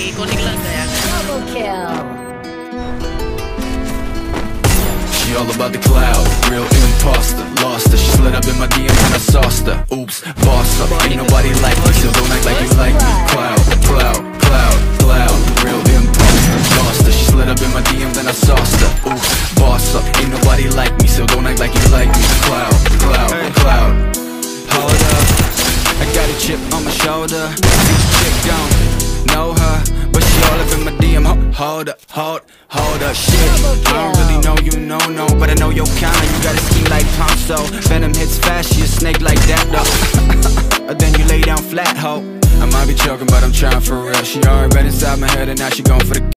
Double kill. She all about the cloud, real imposter Lost her, she slid up in my DM and I sauced her. Oops, boss up, ain't nobody like me So don't act like you like me. Cloud, cloud, cloud, cloud Real imposter, lost her. She slid up in my DM then I sauced her. Oops, boss up, ain't nobody like me So don't act like you like me. Cloud, cloud, cloud. Hold up, I got a chip on my shoulder. Chick down. Hold up, hold, hold up Shit, I don't really know you, no, no But I know your kind You got a scheme like Ponzo Venom hits fast, she a snake like that, though. Then you lay down flat, ho. I might be joking, but I'm trying for real. She already been inside my head And now she going for the